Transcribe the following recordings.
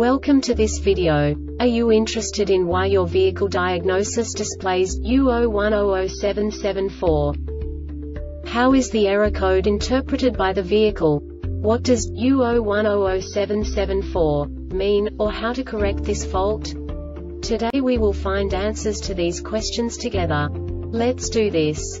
Welcome to this video. Are you interested in why your vehicle diagnosis displays U01007774? How is the error code interpreted by the vehicle? What does U01007774 mean, or how to correct this fault? Today we will find answers to these questions together. Let's do this.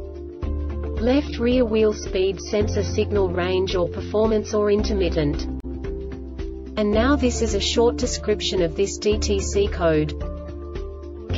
left rear wheel speed sensor signal range or performance or intermittent. And now this is a short description of this DTC code.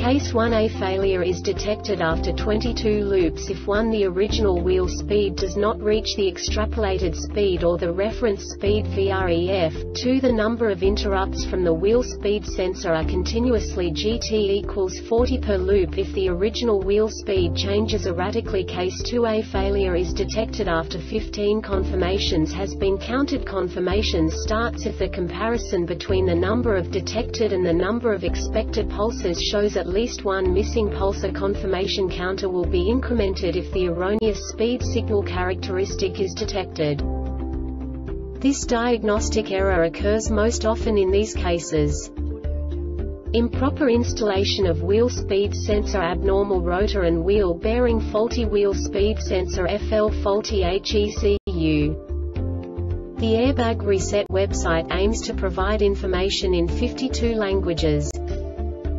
Case 1A failure is detected after 22 loops if 1 the original wheel speed does not reach the extrapolated speed or the reference speed VREF, 2 the number of interrupts from the wheel speed sensor are continuously GT equals 40 per loop if the original wheel speed changes erratically. Case 2A failure is detected after 15 confirmations has been counted. Confirmations starts if the comparison between the number of detected and the number of expected pulses shows at least one missing pulsar confirmation counter will be incremented if the erroneous speed signal characteristic is detected. This diagnostic error occurs most often in these cases. Improper installation of wheel speed sensor abnormal rotor and wheel bearing faulty wheel speed sensor FL faulty HECU. The Airbag Reset website aims to provide information in 52 languages.